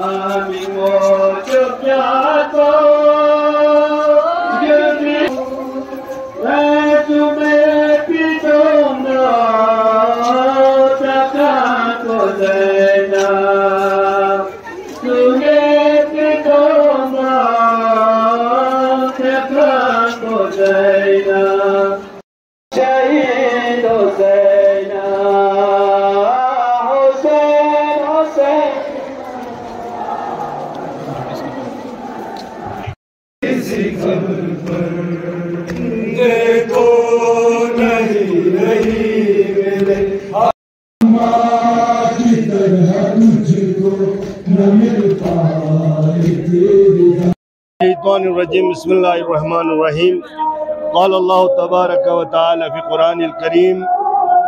아, الرجيم بسم الله الرحمن الرحيم قال الله تبارك وتعالى في القرآن الكريم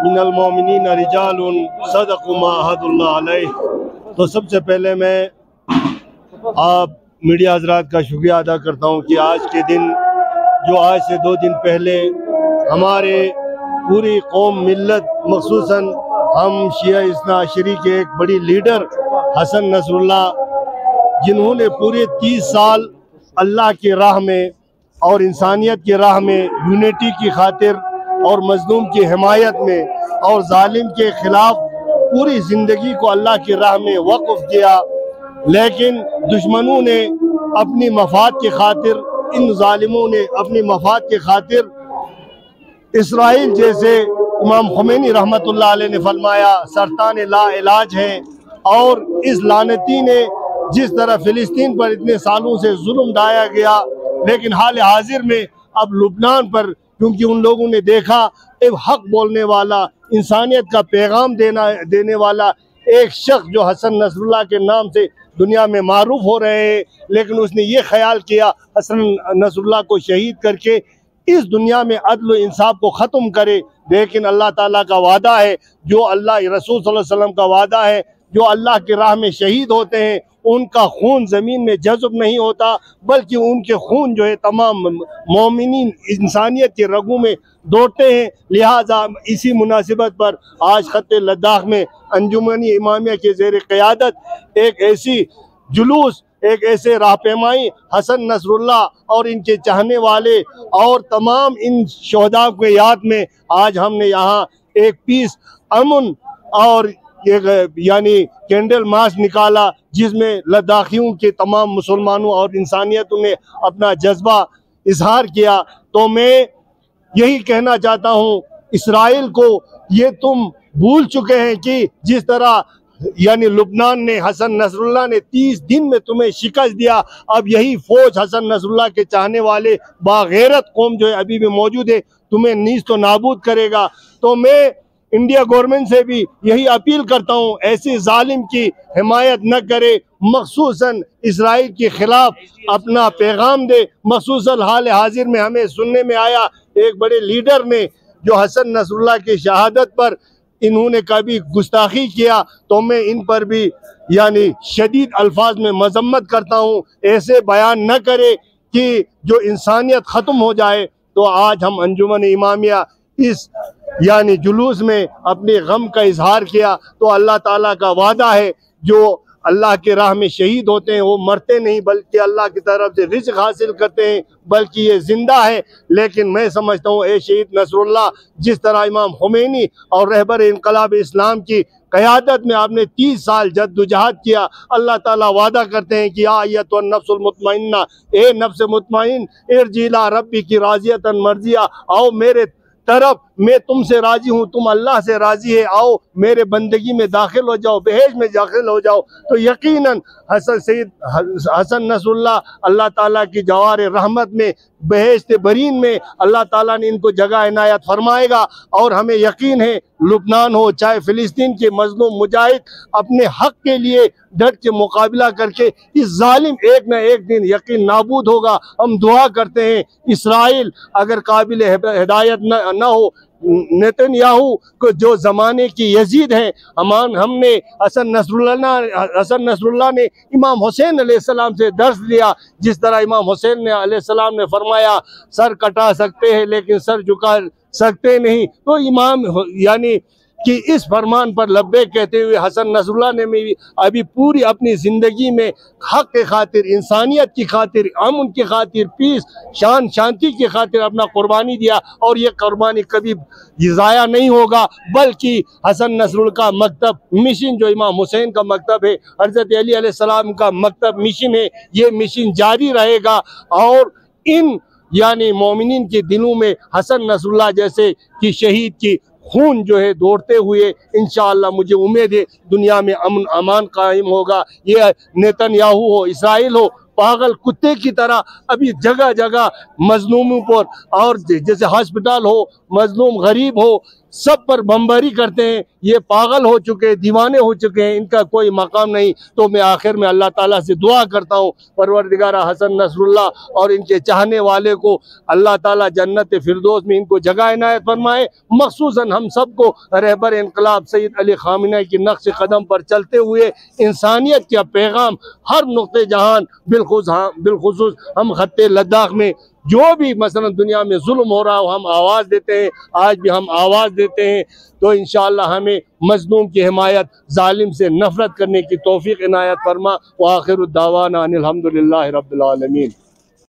من المؤمنين رجال صدقوا ما عهد الله علیہ. تو سب سے پہلے میں آپ میڈیا حضرات کا شکریہ ادا کرتا ہوں کہ آج کے دن، جو آج سے دو دن پہلے ہمارے پوری قوم ملت، مخصوصاً ہم شیعہ اسنا عشری کے ایک بڑی لیڈر حسن نصر اللہ جنہوں نے پورے تیس سال اللہ کی راہ میں اور انسانیت کی راہ میں یونٹی کی خاطر اور مظلوم کی حمایت میں اور ظالم کے خلاف پوری زندگی کو اللہ کی راہ میں وقف کیا، لیکن دشمنوں نے اپنی مفاد کی خاطر، ان ظالموں نے اپنی مفاد کی خاطر اسرائیل جیسے امام خمینی رحمت اللہ علیہ نے فرمایا، سرطان لا علاج ہے اور اس لانتی نے جس طرح فلسطین پر اتنے سالوں سے ظلم ڈایا گیا، لیکن حال حاضر میں اب لبنان پر، کیونکہ ان لوگوں نے دیکھا، ایک حق بولنے والا، انسانیت کا پیغام دینا، دینے والا ایک شخص جو حسن نصر اللہ کے نام سے دنیا میں معروف ہو رہے ہیں، لیکن اس نے یہ خیال کیا، حسن نصر اللہ کو شہید کر کے اس دنیا میں عدل و انصاف کو ختم کرے، لیکن اللہ تعالیٰ کا وعدہ ہے، جو اللہ رسول صلی اللہ علیہ وسلم کا وعدہ ہے، جو اللہ کی راہ میں شہید ہوتے ہیں، ان کا خون زمین میں جذب نہیں ہوتا، بلکہ ان کے خون جو ہے تمام مومنین انسانیت کے رگوں میں دوڑتے ہیں۔ لہٰذا اسی مناسبت پر آج خط لداخ میں انجمنی امامیہ کے زیر قیادت ایک ایسی جلوس ایک ایسے راہ پیمائی، حسن نصر اللہ اور ان کے چاہنے والے اور تمام ان شہداء کے یاد میں آج ہم نے یہاں ایک پیس امن اور ایک یعنی کینڈل مارچ نکالا، جس میں لداخیوں کے تمام مسلمانوں اور انسانیتوں نے اپنا جذبہ اظہار کیا۔ تو میں یہی کہنا چاہتا ہوں، اسرائیل کو یہ تم بھول چکے ہیں کہ جس طرح یعنی لبنان نے حسن نصر اللہ نے تیس دن میں تمہیں شکست دیا۔ اب یہی فوج حسن نصر اللہ کے چاہنے والے باغیرت قوم جو ہے ابھی بھی موجود ہے، تمہیں نیز تو نابود کرے گا۔ تو میں انڈیا گورنمنٹ سے بھی یہی اپیل کرتا ہوں، ایسی ظالم کی حمایت نہ کرے۔ مخصوصاً اسرائیل کے خلاف اپنا پیغام دے۔ مخصوصاً حال حاضر میں ہمیں سننے میں آیا، ایک بڑے لیڈر نے جو حسن نصر اللہ کی شہادت پر انہوں نے کبھی گستاخی کیا تو میں ان پر بھی یعنی شدید الفاظ میں مذمت کرتا ہوں، ایسے بیان نہ کرے کہ جو انسانیت ختم ہو جائے۔ تو آج ہم انجمن امامیہ اس یعنی جلوس میں اپنے غم کا اظہار کیا۔ تو اللہ تعالیٰ کا وعدہ ہے جو اللہ کے راہ میں شہید ہوتے ہیں، وہ مرتے نہیں، بلکہ اللہ کی طرف سے رزق حاصل کرتے ہیں، بلکہ یہ زندہ ہے۔ لیکن میں سمجھتا ہوں، اے شہید نصر اللہ جس طرح امام خمینی اور رہبر انقلاب اسلام کی قیادت میں آپ نے تیس سال جد و جہاد کیا، اللہ تعالیٰ وعدہ کرتے ہیں کہ آیت نفس المطمئنہ، اے نفس مطمئن ارجیلا ربی کی راضیت مرضیہ، آؤ میرے طرف میں تم سے راضی ہوں، تم اللہ سے راضی ہے آؤ میرے بندگی میں داخل ہو جاؤ بہیج میں داخل ہو جاؤ۔ تو یقیناً حسن سید حسن نصر اللہ اللہ تعالیٰ کی جوار رحمت میں بہشت برین میں اللہ تعالیٰ نے ان کو جگہ عنایت فرمائے گا اور ہمیں یقین ہے لبنان ہو چاہے فلسطین کے مظلوم مجاہد اپنے حق کے لیے ڈٹ کے مقابلہ کر کے اس ظالم ایک نہ ایک دن یقین نابود ہوگا۔ ہم دعا کرتے ہیں، اسرائیل اگر قابل ہدایت نہ ہو نیتن یاہو کو جو زمانے کی یزید ہیں، امان ہم نے حسن نصر اللہ حسن نصر اللہ نے امام حسین علیہ السلام سے درس لیا، جس طرح امام حسین نے علیہ السلام نے فرمایا، سر کٹا سکتے ہیں لیکن سر جھکا سکتے نہیں۔ تو امام یعنی کہ اس فرمان پر لبے کہتے ہوئے حسن نصر اللہ نے بھی ابھی پوری اپنی زندگی میں حق کے خاطر، انسانیت کی خاطر، امن کی خاطر پیس شان، شانتی کی خاطر اپنا قربانی دیا اور یہ قربانی کبھی ضائع نہیں ہوگا، بلکہ حسن نصر کا مکتب مشن جو امام حسین کا مکتب ہے، حضرت علی علیہ السلام کا مکتب مشن ہے، یہ مشن جاری رہے گا اور ان یعنی مومنین کے دلوں میں حسن نصر اللہ جیسے کی شہید کی خون جو ہے دوڑتے ہوئے انشاءاللہ مجھے امید ہے دنیا میں امن امان قائم ہوگا۔ یہ نیتن یاہو ہو، اسرائیل ہو، پاگل کتے کی طرح ابھی جگہ جگہ مظلوموں پر اور جیسے ہسپتال ہو، مظلوم غریب ہو سب پر بمباری کرتے ہیں۔ یہ پاگل ہو چکے دیوانے ہو چکے ہیں۔ ان کا کوئی مقام نہیں۔ تو میں آخر میں اللہ تعالیٰ سے دعا کرتا ہوں، پروردگارہ حسن نصر اللہ اور ان کے چاہنے والے کو اللہ تعالیٰ جنت فردوس میں ان کو جگہ عنایت فرمائے۔ مخصوصاً ہم سب کو رہبر انقلاب سید علی خامنہ کی نقش قدم پر چلتے ہوئے انسانیت کا پیغام ہر نقطے جہان ہاں، بالخصوص ہم خط لداخ میں جو بھی مثلا دنیا میں ظلم ہو رہا ہو، ہم آواز دیتے ہیں، آج بھی ہم آواز دیتے ہیں، تو انشاءاللہ ہمیں مظلوم کی حمایت، ظالم سے نفرت کرنے کی توفیق عنایت فرما۔ وآخر الدعوانا ان الحمدللہ رب العالمین۔